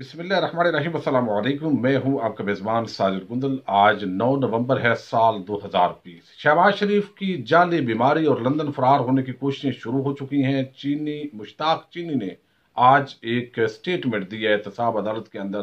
بسم اللہ الرحمن الرحیم، السلام علیکم۔ میں ہوں آپ کا میزبان ساجد گندل۔ آج نو نومبر ہے سال دو ہزار بیس۔ شہباز شریف کی جعلی بیماری اور لندن فرار ہونے کی کوششیں شروع ہو چکی ہیں۔ چینی مشتاق چینی نے آج ایک سٹیٹمنٹ دی ہے۔ احتساب عدالت کے اندر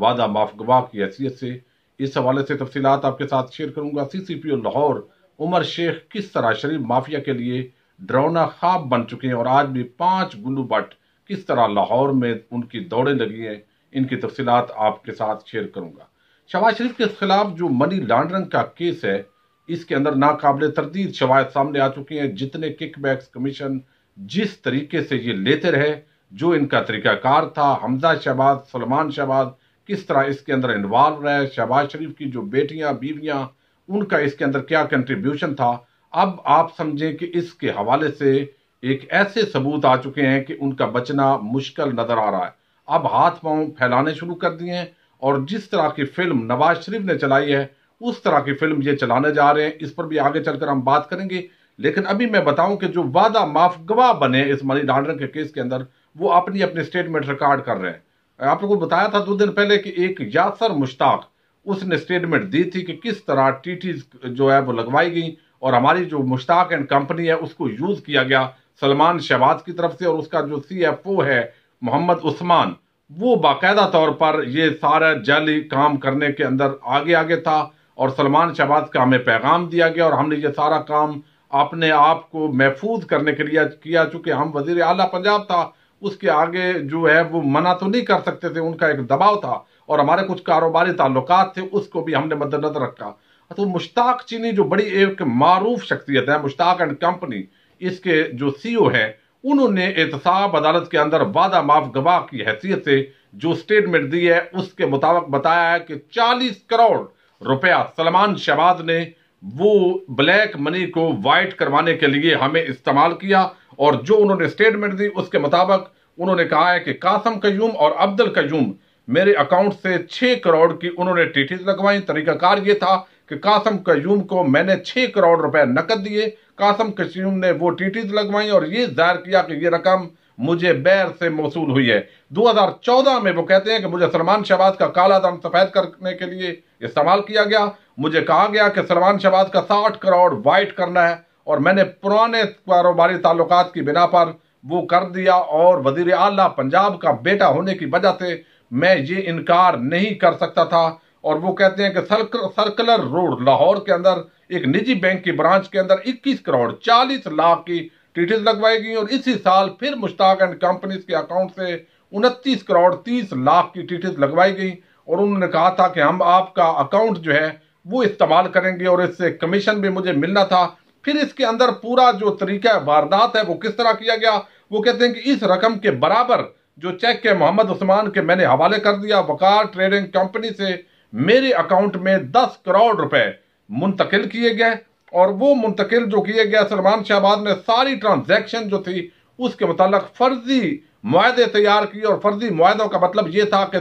وعدہ معاف گواہ کی حیثیت سے۔ اس حوالے سے تفصیلات آپ کے ساتھ شیئر کروں گا۔ سی سی پی او لاہور عمر شیخ کس طرح شریف مافیا کے لیے ڈرونا خواب بن چکے ہیں اور آج بھی پانچ گلو بٹ کس طرح لاہور میں ان کی دوڑیں لگی ہیں۔ ان کی تفصیلات آپ کے ساتھ شیئر کروں گا۔ شہباز شریف کے خلاف جو منی لانڈرنگ کا کیس ہے، اس کے اندر ناقابل تردید شواہد سامنے آ چکے ہیں۔ جتنے کک بیکس کمیشن جس طریقے سے یہ لیتے رہے، جو ان کا طریقہ کار تھا، حمزہ شہباز، سلمان شہباز، کس طرح اس کے اندر انوالو رہے، شہباز شریف کی جو بیٹیاں، بیویاں، ان کا اس کے اندر کیا کنٹریبیوشن تھا؟ اب آپ سمجھیں کہ اس کے حوالے سے ایک ایسے ثبوت آ چکے ہیں کہ ان کا بچنا مشکل نظر آ رہا ہے۔ اب ہاتھ پاؤں پھیلانے شروع کر دیے ہیں اور جس طرح کی فلم نواز شریف نے چلائی ہے، اس طرح کی فلم یہ چلانے جا رہے ہیں۔ اس پر بھی آگے چل کر ہم بات کریں گے۔ لیکن ابھی میں بتاؤں کہ جو وعدہ معاف گواہ بنے اس منی لانڈرنگ کے کیس کے اندر، وہ اپنی اپنی سٹیٹمنٹ ریکارڈ کر رہے ہیں۔ آپ کو بتایا تھا دو دن پہلے کہ ایک یاسر مشتاق، اس نے سٹیٹمنٹ دی تھی کہ کس طرح ٹی ٹیز جو ہے وہ لگوائی گئی اور ہماری جو مشتاق اینڈ کمپنی ہے، اس کو یوز کیا گیا سلمان شہباز کی طرف سے اور اس کا جو سی ایف او ہے محمد عثمان، وہ باقاعدہ طور پر یہ سارا جعلی کام کرنے کے اندر آگے آگے تھا اور سلمان شہباز کا ہمیں پیغام دیا گیا اور ہم نے یہ سارا کام اپنے آپ کو محفوظ کرنے کے لیے کیا چونکہ ہم وزیر اعلیٰ پنجاب تھا، اس کے آگے جو ہے وہ منع تو نہیں کر سکتے تھے، ان کا ایک دباؤ تھا اور ہمارے کچھ کاروباری تعلقات تھے، اس کو بھی ہم نے مد نظر رکھا۔ تو مشتاق چینی جو بڑی ایک معروف شخصیت ہے، مشتاق اینڈ کمپنی، اس کے جو سی او ہے انہوں نے احتساب عدالت کے اندر وعدہ معاف گواہ کی حیثیت سے جو سٹیٹمنٹ دی ہے، اس کے مطابق بتایا ہے کہ چالیس کروڑ روپیہ سلمان شہباز نے وہ بلیک منی کو وائٹ کروانے کے لیے ہمیں استعمال کیا اور جو انہوں نے سٹیٹمنٹ دی، اس کے مطابق انہوں نے کہا ہے کہ قاسم قیوم اور عبد القیوم میرے اکاؤنٹ سے چھ کروڑ کی انہوں نے ٹیٹیز لگوائیں۔ طریقہ کار یہ تھا کہ قاسم قیوم کو میں نے چھ کروڑ روپے نقد دیے قاسم قیوم نے وہ ٹیٹیز لگوائیں اور یہ ظاہر کیا کہ یہ رقم مجھے بیر سے موصول ہوئی ہے۔ دو ہزار چودہ میں وہ کہتے ہیں کہ مجھے سلمان شہباز کا کالا دم سفید کرنے کے لیے استعمال کیا گیا۔ مجھے کہا گیا کہ سلمان شہباز کا ساٹھ کروڑ وائٹ کرنا ہے اور میں نے پرانے کاروباری تعلقات کی بنا پر وہ کر دیا اور وزیر اعلیٰ پنجاب کا بیٹا ہونے کی وجہ سے میں یہ انکار نہیں کر سکتا تھا۔ اور وہ کہتے ہیں کہ سرکلر روڈ لاہور کے اندر ایک نجی بینک کی برانچ کے اندر اکیس کروڑ چالیس لاکھ کی ٹیٹیز لگوائی گئی اور اسی سال پھر مشتاق اینڈ کمپنیز کے اکاؤنٹ سے انتیس کروڑ تیس لاکھ کی ٹیٹیز لگوائی گئی اور انہوں نے کہا تھا کہ ہم آپ کا اکاؤنٹ جو ہے وہ استعمال کریں گے اور اس سے کمیشن بھی مجھے ملنا تھا۔ پھر اس کے اندر پورا جو طریقہ واردات ہے وہ کس طرح کیا گیا؟ وہ کہتے ہیں کہ اس رقم کے برابر جو چیک کے محمد عثمان کے میں نے حوالے کر دیا، وقار ٹریڈنگ کمپنی سے میرے اکاؤنٹ میں دس کروڑ روپے منتقل کیے گئے اور وہ منتقل جو کیے گئے، سلمان شہباز نے ساری ٹرانزیکشن جو تھی، اس کے متعلق فرضی معاہدے تیار کی اور فرضی معاہدوں کا مطلب یہ تھا کہ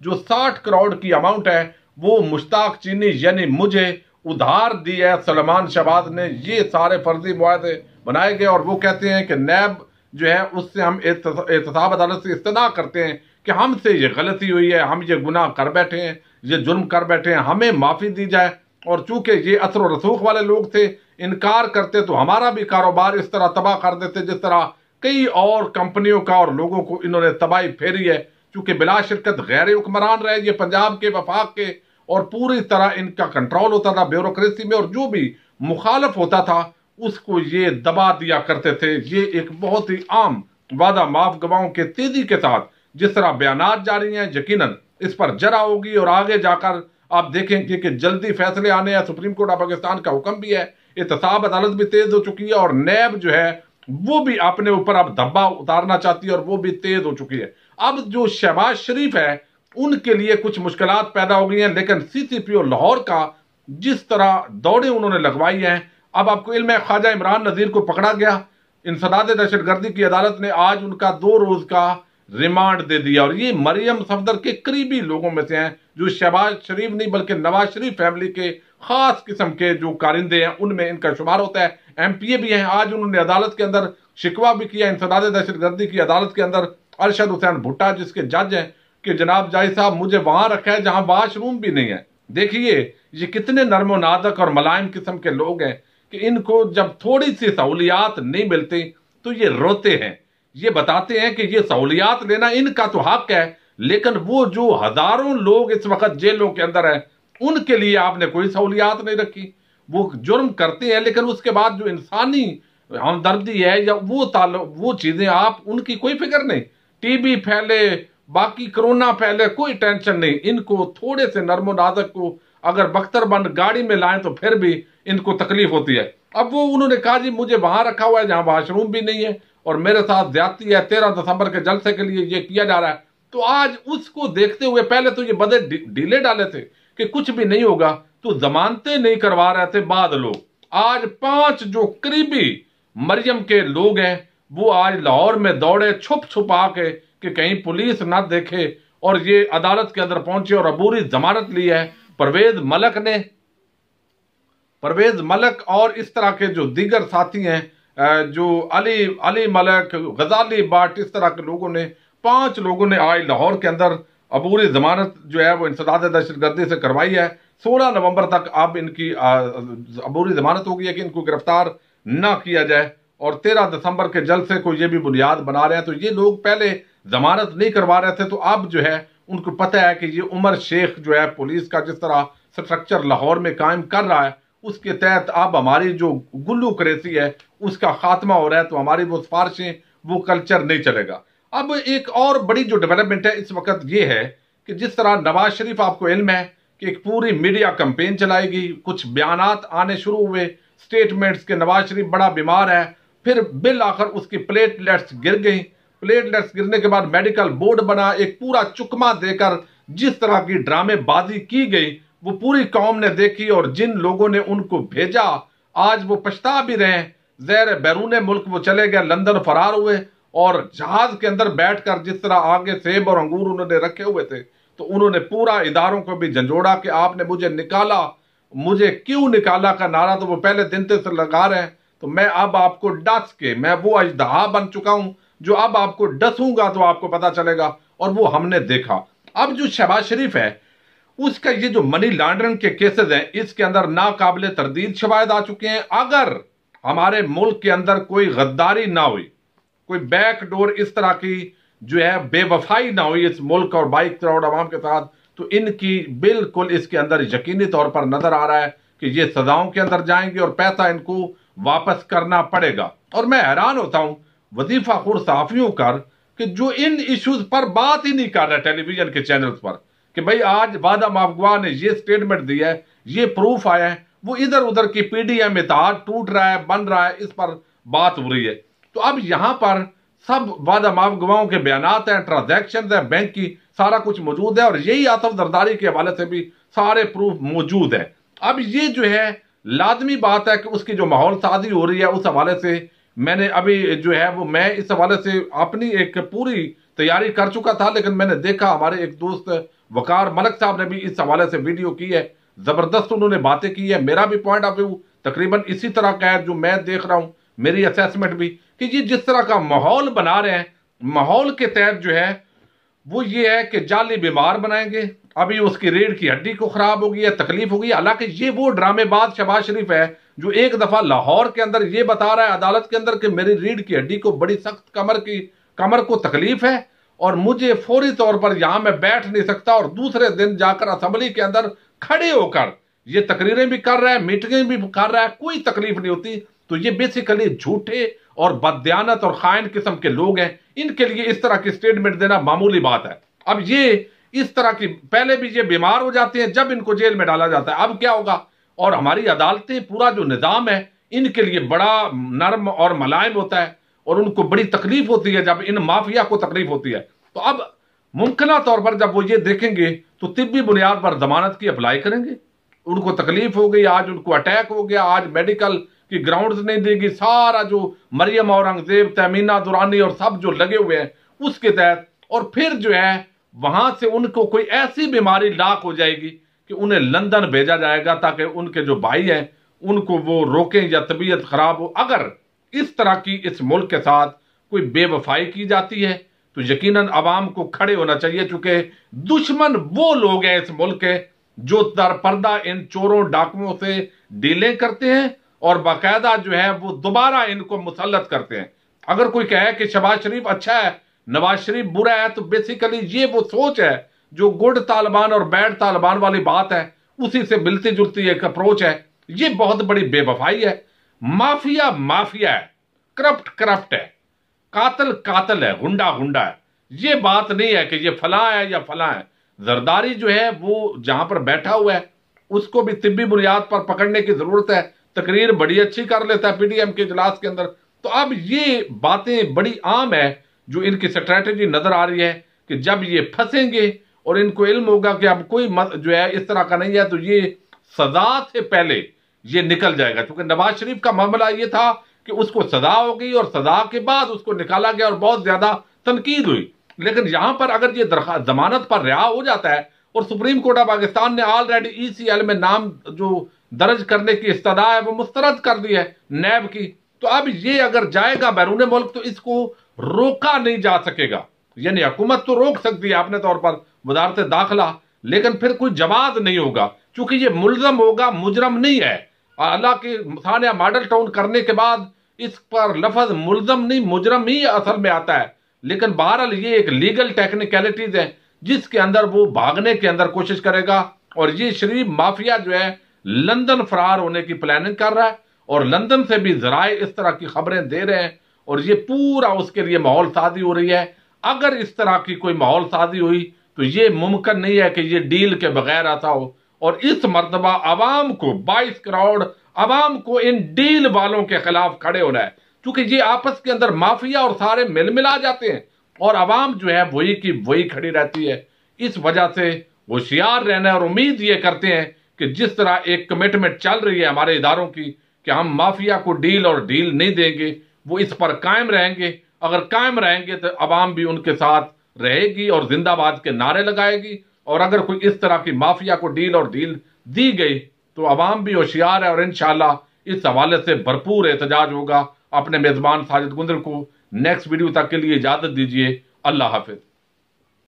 جو ساٹھ کروڑ کی اماؤنٹ ہے، وہ مشتاق چینی یعنی مجھے ادھار دی ہے۔ سلمان شہباز نے یہ سارے فرضی معاہدے بنائے گئے اور وہ کہتے ہیں کہ نیب جو ہے، اس سے ہم احتساب عدالت سے استدا کرتے ہیں۔ کہ ہم سے یہ غلطی ہوئی ہے، ہم یہ گناہ کر بیٹھے ہیں، یہ جرم کر بیٹھے ہیں، ہمیں معافی دی جائے۔ اور چونکہ یہ اثر و رسوخ والے لوگ تھے، انکار کرتے تو ہمارا بھی کاروبار اس طرح تباہ کر دیتے جس طرح کئی اور کمپنیوں کا اور لوگوں کو انہوں نے تباہی پھیری ہے۔ چونکہ بلا شرکت غیر حکمران رہے، یہ پنجاب کے وفاق کے اور پوری طرح ان کا کنٹرول ہوتا تھا، بیوروکریسی میں اور جو بھی مخالف ہوتا تھا، اس کو یہ دبا دیا کرتے تھے۔ یہ ایک بہت ہی عام وعدہ معاف گواہوں کے تیزی کے ساتھ جس طرح بیانات جاری ہیں، یقیناً اس پر جرا ہوگی اور آگے جا کر آپ دیکھیں گے کہ جلدی فیصلے آنے ہیں۔ سپریم کورٹ آف پاکستان کا حکم بھی ہے۔ احتساب عدالت بھی تیز ہو چکی ہے اور نیب جو ہے، وہ بھی اپنے اوپر اب دھبا اتارنا چاہتی ہے اور وہ بھی تیز ہو چکی ہے۔ اب جو شہباز شریف ہے ان کے لیے کچھ مشکلات پیدا ہو گئی ہیں، لیکن سی سی پی او لاہور کا جس طرح دوڑے انہوں نے لگوائی ہیں، اب آپ کو علم ہے، خواجہ عمران نذیر کو پکڑا گیا۔ انسداد دہشت گردی کی عدالت نے آج ان کا دو روز کا ریمانڈ دے دیا اور یہ مریم صفدر کے قریبی لوگوں میں سے ہیں جو شہباز شریف نہیں بلکہ نواز شریف فیملی کے خاص قسم کے جو کارندے ہیں، ان میں ان کا شمار ہوتا ہے۔ ایم پی اے بھی ہیں، آج انہوں نے عدالت کے اندر شکوا بھی کیا انسداد دہشت گردی کی عدالت کے اندر۔ ارشد حسین بھٹا، جس کے جج ہیں کہ جناب جائی صاحب مجھے وہاں رکھا ہے جہاں واش روم بھی نہیں ہے۔ دیکھیے، یہ کتنے نرم و نازک اور ملائم قسم کے لوگ ہیں کہ ان کو جب تھوڑی سی سہولیات نہیں ملتی تو یہ روتے ہیں۔ یہ بتاتے ہیں کہ یہ سہولیات لینا ان کا تو حق ہے، لیکن وہ جو ہزاروں لوگ اس وقت جیلوں کے اندر ہیں، ان کے لیے آپ نے کوئی سہولیات نہیں رکھی۔ وہ جرم کرتے ہیں، لیکن اس کے بعد جو انسانی ہمدردی ہے یا وہ تعلق، وہ چیزیں آپ، ان کی کوئی فکر نہیں۔ ٹی بی پھیلے، باقی کرونا پھیلے، کوئی ٹینشن نہیں۔ ان کو تھوڑے سے نرم و نازک کو اگر بختر بند گاڑی میں لائیں تو پھر بھی ان کو تکلیف ہوتی ہے۔ اب وہ، انہوں نے کہا جی مجھے وہاں رکھا ہوا ہے جہاں واش روم بھی نہیں ہے۔ اور میرے ساتھ زیادتی ہے، تیرہ دسمبر کے جلسے کے لیے یہ کیا جا رہا ہے۔ تو آج اس کو دیکھتے ہوئے پہلے تو یہ بدے ڈیلے ڈالے تھے کہ کچھ بھی نہیں ہوگا۔ تو زمانتے نہیں کروا رہے تھے بعد لوگ۔ آج پانچ جو قریبی مریم کے لوگ ہیں، وہ آج لاہور میں دوڑے چھپ چھپا کے کہ کہیں پولیس نہ دیکھے اور یہ عدالت کے اندر پہنچے اور عبوری ضمانت لی ہے۔ پرویز ملک نے، پرویز ملک اور اس طرح کے جو دیگر ساتھی ہیں جو علی علی ملک، غزالی باٹ، اس طرح کے لوگوں نے، پانچ لوگوں نے آج لاہور کے اندر عبوری ضمانت جو ہے وہ انسداد دہشت گردی سے کروائی ہے۔ سولہ نومبر تک اب ان کی عبوری ضمانت ہو گئی ہے کہ ان کو گرفتار نہ کیا جائے۔ اور تیرہ دسمبر کے جلسے کو یہ بھی بنیاد بنا رہے ہیں۔ تو یہ لوگ پہلے ضمانت نہیں کروا رہے تھے، تو اب جو ہے ان کو پتہ ہے کہ یہ عمر شیخ جو ہے پولیس کا جس طرح سٹرکچر لاہور میں قائم کر رہا ہے اس کے تحت اب ہماری جو گلو کریسی ہے، اس کا خاتمہ ہو رہا ہے، تو ہماری وہ سفارشیں، وہ کلچر نہیں چلے گا۔ اب ایک اور بڑی جو ڈیولپمنٹ ہے، اس وقت یہ ہے کہ جس طرح نواز شریف آپ کو علم ہے کہ ایک پوری میڈیا کمپین چلائی گئی کچھ بیانات آنے شروع ہوئے سٹیٹمنٹس کے نواز شریف بڑا بیمار ہے، پھر بل آخر اس کی پلیٹ لیٹس گر گئی پلیٹ لیٹس گرنے کے بعد میڈیکل بورڈ بنا، ایک پورا چکما دے کر جس طرح کی ڈرامے بازی کی گئی وہ پوری قوم نے دیکھی اور جن لوگوں نے ان کو بھیجا، آج وہ پچھتا بھی رہے زیر بیرون ملک وہ چلے گئے، لندن فرار ہوئے اور جہاز کے اندر بیٹھ کر جس طرح آگے سیب اور انگور انہوں نے رکھے ہوئے تھے، تو انہوں نے پورا اداروں کو بھی جنجوڑا کہ آپ نے مجھے نکالا۔ مجھے کیوں نکالا کا نعرہ تو وہ پہلے دن سے لگا رہے ہیں۔ تو میں اب آپ کو ڈس کے، میں وہ اجدہا بن چکا ہوں جو اب آپ کو ڈسوں گا تو آپ کو پتا چلے گا۔ اور وہ ہم نے دیکھا۔ اب جو شہباز شریف ہے اس کا یہ جو منی لانڈرنگ کے کیسز ہیں، اس کے اندر ناقابل تردید شواہد آ چکے ہیں۔ اگر ہمارے ملک کے اندر کوئی غداری نہ ہوئی، کوئی بیک ڈور اس طرح کی جو ہے بے وفائی نہ ہوئی اس ملک اور بائک کروڑ عوام کے ساتھ، تو ان کی بالکل اس کے اندر یقینی طور پر نظر آ رہا ہے کہ یہ سزاؤں کے اندر جائیں گے اور پیسہ ان کو واپس کرنا پڑے گا۔ اور میں حیران ہوتا ہوں، وظیفہ خور صحافیوں کر کہ جو ان ایشوز پر بات ہی نہیں کر رہا ٹیلی ویژن کے چینلز پر۔ کہ بھئی آج وعدہ مافگواہ نے یہ سٹیٹمنٹ دیا ہے، یہ پروف آیا ہے، وہ ادھر ادھر کی پی ڈی ایم اتحاد ٹوٹ رہا ہے، بن رہا ہے، اس پر بات ہو رہی ہے۔ تو اب یہاں پر سب وعدہ معاف گواہوں کے بیانات ہیں ٹرانزیکشن ہیں، بینک کی سارا کچھ موجود ہے اور یہی آصف درداری کے حوالے سے بھی سارے پروف موجود ہیں۔ اب یہ جو ہے، لازمی بات ہے کہ اس کی جو ماحول سازی ہو رہی ہے، اس حوالے سے میں نے ابھی جو ہے، وہ میں اس حوالے سے اپنی ایک پوری تیاری کر چکا تھا، لیکن میں نے دیکھا ہمارے ایک دوست وقار ملک صاحب نے بھی اس حوالے سے ویڈیو کی ہے۔ زبردست انہوں نے باتیں کی ہے میرا بھی پوائنٹ آف ویو تقریباً اسی طرح کا ہے جو میں دیکھ رہا ہوں۔ میری اسیسمنٹ بھی کہ یہ جس طرح کا ماحول بنا رہے ہیں، ماحول کے تحت جو ہے، وہ یہ ہے کہ جعلی بیمار بنائیں گے۔ ابھی اس کی ریڑھ کی ہڈی کو خراب ہوگی ہے، تکلیف ہوگی حالانکہ یہ وہ ڈرامے باز شباز شریف ہے جو ایک دفعہ لاہور کے اندر یہ بتا رہا ہے عدالت کے اندر کہ میری ریڑھ کی ہڈی کو بڑی سخت کمر کی، کمر کو تکلیف ہے۔ اور مجھے فوری طور پر یہاں میں بیٹھ نہیں سکتا اور دوسرے دن جا کر اسمبلی کے اندر کھڑے ہو کر یہ تقریریں بھی کر رہا ہے میٹنگیں بھی کر رہا ہے، کوئی تکلیف نہیں ہوتی۔ تو یہ بیسیکلی جھوٹے اور بدیانت اور خائن قسم کے لوگ ہیں۔ ان کے لیے اس طرح کی سٹیٹمنٹ دینا معمولی بات ہے۔ اب یہ اس طرح کی پہلے بھی یہ بیمار ہو جاتے ہیں جب ان کو جیل میں ڈالا جاتا ہے۔ اب کیا ہوگا؟ اور ہماری عدالتیں پورا جو نظام ہے، ان کے لیے بڑا نرم اور ملائم ہوتا ہے۔ اور ان کو بڑی تکلیف ہوتی ہے جب ان مافیا کو تکلیف ہوتی ہے۔ تو اب ممکنہ طور پر جب وہ یہ دیکھیں گے تو طبی بنیاد پر ضمانت کی اپلائی کریں گے۔ ان کو تکلیف ہو گئی، آج ان کو اٹیک ہو گیا، آج میڈیکل کی گراؤنڈز نہیں دے گی سارا جو مریم اورنگزیب تیمینہ دورانی اور سب جو لگے ہوئے ہیں، اس کے تحت اور پھر جو ہے، وہاں سے ان کو کوئی ایسی بیماری لاک ہو جائے گی کہ انہیں لندن بھیجا جائے گا تاکہ ان کے جو بھائی ہیں، ان کو وہ روکیں یا طبیعت خراب ہو۔ اگر اس طرح کی اس ملک کے ساتھ کوئی بے وفائی کی جاتی ہے تو یقیناً عوام کو کھڑے ہونا چاہیے، چونکہ دشمن وہ لوگ ہیں اس ملک کے جو در پردہ ان چوروں ڈاکوؤں سے ڈیلیں کرتے ہیں اور باقاعدہ جو ہے وہ دوبارہ ان کو مسلط کرتے ہیں۔ اگر کوئی کہے کہ شباز شریف اچھا ہے، نواز شریف برا ہے، تو بیسیکلی یہ وہ سوچ ہے جو گڈ طالبان اور بیڈ طالبان والی بات ہے، اسی سے ملتی جلتی ایک اپروچ ہے۔ یہ بہت بڑی بے وفائی ہے۔ مافیا مافیا ہے۔ کرپٹ کرپٹ ہے۔ قاتل قاتل ہے گنڈا گنڈا ہے۔ یہ بات نہیں ہے کہ یہ فلاں ہے یا فلاں ہے۔ زرداری جو ہے، وہ جہاں پر بیٹھا ہوا ہے، اس کو بھی طبی بنیاد پر پکڑنے کی ضرورت ہے۔ تقریر بڑی اچھی کر لیتا ہے پی ڈی ایم کے اجلاس کے اندر۔ تو اب یہ باتیں بڑی عام ہے جو ان کی سٹریٹجی نظر آ رہی ہے کہ جب یہ پھنسیں گے اور ان کو علم ہوگا کہ اب کوئی جو ہے، اس طرح کا نہیں ہے، تو یہ سزا سے پہلے یہ نکل جائے گا۔ کیونکہ نواز شریف کا معاملہ یہ تھا کہ اس کو سزا ہو گئی اور سزا کے بعد اس کو نکالا گیا اور بہت زیادہ تنقید ہوئی۔ لیکن یہاں پر اگر یہ ضمانت پر رہا ہو جاتا ہے اور سپریم کورٹ آف پاکستان نے آلریڈی ای سی ایل میں نام جو درج کرنے کی استدعا ہے وہ مسترد کر دی ہے نیب کی۔ تو اب یہ اگر جائے گا بیرون ملک تو اس کو روکا نہیں جا سکے گا۔ یعنی حکومت تو روک سکتی ہے اپنے طور پر وزارت داخلہ، لیکن پھر کوئی جواز نہیں ہوگا۔ چونکہ یہ ملزم ہوگا، مجرم نہیں ہے۔ اللہ کی ثانیہ ماڈل ٹاؤن کرنے کے بعد اس پر لفظ ملزم نہیں، مجرم ہی اصل میں آتا ہے۔ لیکن بہرحال یہ ایک لیگل ٹیکنیکلٹیز ہے جس کے اندر وہ بھاگنے کے اندر کوشش کرے گا۔ اور یہ شریف مافیا جو ہے، لندن فرار ہونے کی پلاننگ کر رہا ہے۔ اور لندن سے بھی ذرائع اس طرح کی خبریں دے رہے ہیں۔ اور یہ پورا اس کے لیے ماحول سازی ہو رہی ہے۔ اگر اس طرح کی کوئی ماحول سازی ہوئی تو یہ ممکن نہیں ہے کہ یہ ڈیل کے بغیر آتا ہو۔ اور اس مرتبہ عوام کو بائیس کروڑ، عوام کو ان ڈیل والوں کے خلاف کھڑے ہونا ہے۔ کیونکہ یہ آپس کے اندر مافیا اور سارے مل ملا جاتے ہیں۔ اور عوام جو ہے وہی کی وہی کھڑی رہتی ہے۔ اس وجہ سے ہوشیار رہنا اور امید یہ کرتے ہیں کہ جس طرح ایک کمٹمنٹ چل رہی ہے ہمارے اداروں کی کہ ہم مافیا کو ڈیل اور ڈیل نہیں دیں گے، وہ اس پر قائم رہیں گے۔ اگر قائم رہیں گے تو عوام بھی ان کے ساتھ رہے گی اور زندہ باد کے نعرے لگائے گی۔ اور اگر کوئی اس طرح کی مافیا کو ڈیل اور ڈیل دی گئی تو عوام بھی ہوشیار ہے اور انشاءاللہ اس حوالے سے بھرپور احتجاج ہوگا۔ اپنے میزبان ساجد گندر کو نیکسٹ ویڈیو تک کے لیے اجازت دیجیے اللہ حافظ۔